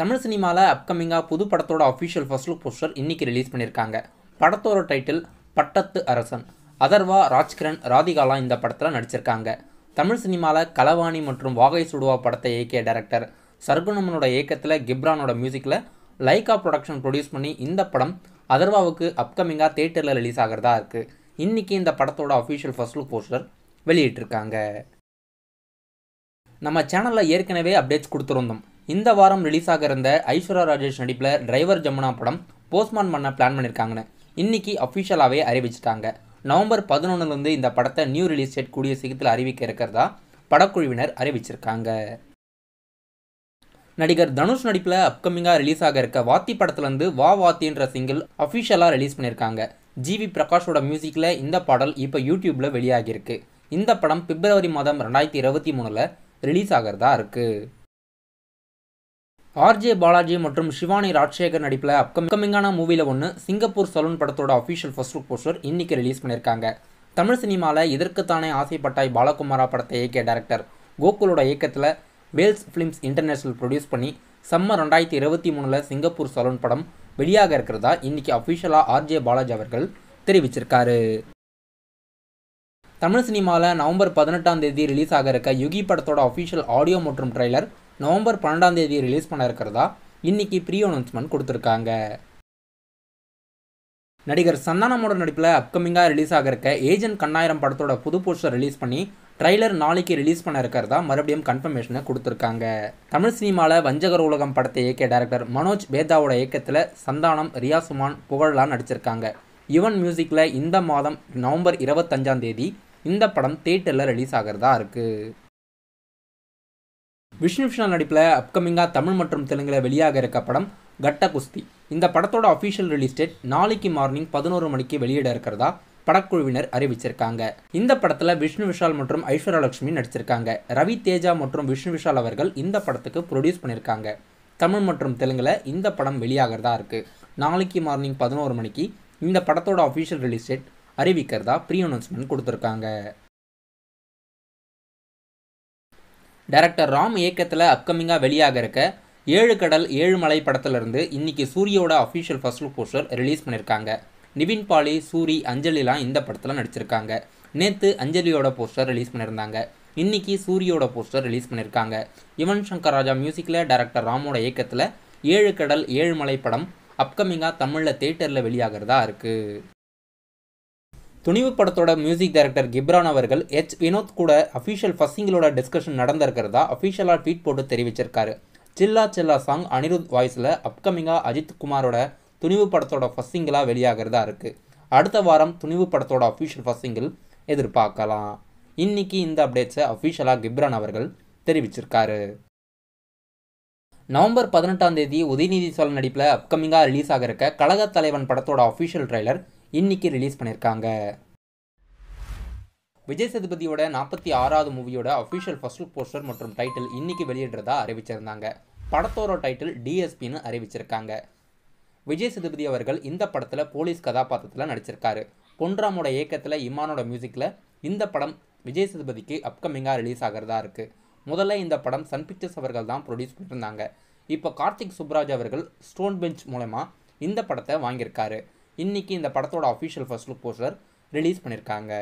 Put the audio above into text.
தமிழ் சினிமாவில் அப்கமிங்காக புது படத்தோட அஃபிஷியல் ஃபர்ஸ்ட் லுக் போஸ்டர் இன்னைக்கு ரிலீஸ் பண்ணியிருக்காங்க. படத்தோட டைட்டில் பட்டத்து அரசன். அதர்வா ராஜ்கிரண் ராதிகாலா இந்த படத்தில் நடிச்சிருக்காங்க. தமிழ் சினிமாவில் கலவாணி மற்றும் வாகை சுடுவா படத்தை இயக்கிய டைரக்டர் சர்குணமனோட இயக்கத்தில் கிப்ரானோட மியூசிக்கில் லைகா ப்ரொடக்ஷன் ப்ரொடியூஸ் பண்ணி இந்த படம் அதர்வாவுக்கு அப்கமிங்காக தேட்டரில் ரிலீஸ் ஆகிறதா இருக்குது இன்றைக்கி இந்த படத்தோட அஃபிஷியல் ஃபர்ஸ்ட் லுக் போஸ்டர் வெளியிட்டிருக்காங்க. நம்ம சேனலில் ஏற்கனவே அப்டேட்ஸ் கொடுத்துருந்தோம். இந்த வாரம் ரிலீஸ் ஆக இருந்த ஐஸ்வர்யா ராஜேஷ் நடிப்பில் டிரைவர் ஜமுனா படம் போஸ்ட்மான் பண்ண பிளான் பண்ணியிருக்காங்கன்னு இன்னைக்கு அஃபிஷியலாகவே அறிவிச்சிட்டாங்க. நவம்பர் பதினொன்றுலேருந்து இந்த படத்தை நியூ ரிலீஸ் டேட் கூடிய சீக்கிரத்தில் அறிவிக்க இருக்கிறதா படக்குழுவினர் அறிவிச்சிருக்காங்க. நடிகர் தனுஷ் நடிப்பில் அப்கமிங்காக ரிலீஸ் ஆக இருக்க வாத்தி படத்துலேருந்து வா வாத்தின்ற சிங்கிள் அஃபிஷியலாக ரிலீஸ் பண்ணியிருக்காங்க ஜிவி பிரகாஷோட மியூசிக்கில் இந்த பாடல் இப்போ யூடியூப்பில் வெளியாகியிருக்கு இந்த படம் பிப்ரவரி மாதம் ரெண்டாயிரத்தி இருபத்தி மூணில் ரிலீஸ் ஆகிறதா இருக்குது ஆர்ஜே பாலாஜி மற்றும் சிவானி ராஜசேகர் நடிப்பில் அப்கமிங்கான மூவியில் ஒன்று சிங்கப்பூர் சலூன் படத்தோட அஃபிஷியல் ஃபர்ஸ்ட் லுக் போஸ்டர் இன்னைக்கு ரிலீஸ் பண்ணியிருக்காங்க தமிழ் சினிமாவில் இதற்குத்தானே ஆசைப்பட்டாய் பாலகுமாரா படத்தை இயக்கிய டேரக்டர் கோகுலோட இயக்கத்தில் வேல்ஸ் ஃபிலிம்ஸ் இன்டர்நேஷனல் ப்ரொடியூஸ் பண்ணி சம்மர் ரெண்டாயிரத்தி இருபத்தி மூணில் சிங்கப்பூர் சலூன் படம் வெளியாக இருக்கிறதா இன்னைக்கு அஃபிஷியலாக ஆர்ஜே பாலாஜி அவர்கள் தெரிவிச்சிருக்காரு. தமிழ் சினிமாவில் நவம்பர் பதினெட்டாம் தேதி ரிலீஸ் ஆக இருக்க யுகி படத்தோட அஃபிஷியல் ஆடியோ மற்றும் ட்ரெய்லர் நவம்பர் பன்னெண்டாம் தேதி ரிலீஸ் பண்ண இருக்கிறதா? இன்னைக்கு ப்ரீ அனௌன்ஸ்மெண்ட் கொடுத்துருக்காங்க. நடிகர் சந்தானமோட நடிப்பில் அப்கமிங்காக ரிலீஸ் ஆக இருக்க ஏஜென்ட் கண்ணாயிரம் படத்தோட புது போஸ்டர் ரிலீஸ் பண்ணி ட்ரைலர் நாளைக்கு ரிலீஸ் பண்ண இருக்கிறதா? மறுபடியும் கன்ஃபர்மேஷனை கொடுத்துருக்காங்க. தமிழ் சினிமாவில் வஞ்சகர் உலகம் படத்தை இயக்கிய டேரக்டர் மனோஜ் பேதாவோட இயக்கத்தில் சந்தானம் ரியா சுமான் புகழலாம் நடிச்சிருக்காங்க. யுவன் மியூசிக்கில் இந்த மாதம் நவம்பர் இருபத்தஞ்சாம் தேதி இந்த படம் தேட்டரில் ரிலீஸ் ஆகிறதா இருக்குது விஷ்ணு விஷால் நடிப்பில் அப்கமிங்காக தமிழ் மற்றும் தெலுங்கில் வெளியாக இருக்க படம் கட்ட குஸ்தி. இந்த படத்தோட அஃபீஷியல் ரிலீஸ் டேட் நாளைக்கு மார்னிங் பதினோரு மணிக்கு வெளியிட இருக்கிறதா படக்குழுவினர் அறிவிச்சிருக்காங்க. இந்த படத்தில் விஷ்ணு விஷால் மற்றும் ஐஸ்வர்யா லட்சுமி நடிச்சிருக்காங்க. ரவி தேஜா மற்றும் விஷ்ணு விஷால் அவர்கள் இந்த படத்துக்கு ப்ரொடியூஸ் பண்ணியிருக்காங்க தமிழ் மற்றும் தெலுங்கில் இந்த படம் வெளியாகிறதா இருக்குது நாளைக்கு மார்னிங் பதினோரு மணிக்கு இந்த படத்தோட அஃபீஷியல் ரிலீஸ் டேட் அறிவிக்கிறதா ப்ரீ அனௌன்ஸ்மெண்ட் கொடுத்துருக்காங்க. டைரக்டர் ராம் இயக்கத்தில் அப்கமிங்காக வெளியாக இருக்க ஏழு கடல் ஏழு மலை படத்துலேருந்து இன்னைக்கு சூரியோட official first look poster release பண்ணியிருக்காங்க நிவின் பாலி சூரி அஞ்சலிலாம் இந்த படத்தில் நடிச்சிருக்காங்க. நேற்று அஞ்சலியோட போஸ்டர் ரிலீஸ் பண்ணியிருந்தாங்க இன்னைக்கு சூரியோட போஸ்டர் ரிலீஸ் பண்ணியிருக்காங்க யுவன் சங்கர் ராஜா மியூசிக்கில் டைரக்டர் ராமோட இயக்கத்தில் ஏழு கடல் ஏழு மலை படம் அப்கமிங்காக தமிழில் தேட்டரில் வெளியாகிறதா இருக்குது துணிவு படத்தோட மியூசிக் டைரக்டர் கிப்ரான் அவர்கள் எச் வினோத் கூட அஃபீஷியல் ஃபஸ்ஸிங்களோட டிஸ்கஷன் நடந்திருக்கிறதா அஃபீஷியலாக ட்வீட் போட்டு தெரிவிச்சிருக்காரு. சில்லா சில்லா சாங் அனிருத் வாய்ஸில் அப்கமிங்காக அஜித் குமாரோட துணிவு படத்தோட ஃபஸ்டிங்களாக வெளியாகிறதா இருக்குது அடுத்த வாரம் துணிவு படத்தோட அஃபிஷியல் ஃபஸ்டிங்கிள் எதிர்பார்க்கலாம். இன்னைக்கு இந்த அப்டேட்ஸை அஃபிஷியலாக கிப்ரான் அவர்கள் தெரிவிச்சிருக்காரு. நவம்பர் பதினெட்டாம் தேதி உதயநிதி சோழன் நடிப்பில் அப்கமிங்காக ரிலீஸ் ஆக இருக்க கழகத் தலைவன் படத்தோட அஃபிஷியல் ட்ரைலர் இன்னைக்கு ரிலீஸ் பண்ணியிருக்காங்க விஜய் சேதுபதியோட நாற்பத்தி ஆறாவது மூவியோட அஃபிஷியல் ஃபர்ஸ்ட் லுக் போஸ்டர் மற்றும் டைட்டில் இன்னைக்கு வெளியிடுறதா அறிவிச்சிருந்தாங்க. படத்தோட டைட்டில் டிஎஸ்பின்னு அறிவிச்சிருக்காங்க. விஜய் சேதுபதி அவர்கள் இந்த படத்தில் போலீஸ் கதாபாத்திரத்தில் நடிச்சிருக்காரு. பொன்ராமோட இயக்கத்தில் இமானோட மியூசிக்கில் இந்த படம் விஜய் சேதுபதிக்கு அப்கமிங்காக ரிலீஸ் ஆகிறதா இருக்குது முதல்ல இந்த படம் சன் பிக்சர்ஸ் அவர்கள் தான் ப்ரொடியூஸ் பண்ணியிருந்தாங்க இப்போ கார்த்திக் சுப்ராஜ் அவர்கள் ஸ்டோன் பெஞ்ச் மூலமாக இந்த படத்தை வாங்கியிருக்காரு. இன்னைக்கு இந்த படத்தோட official first look poster release பண்ணியிருக்காங்க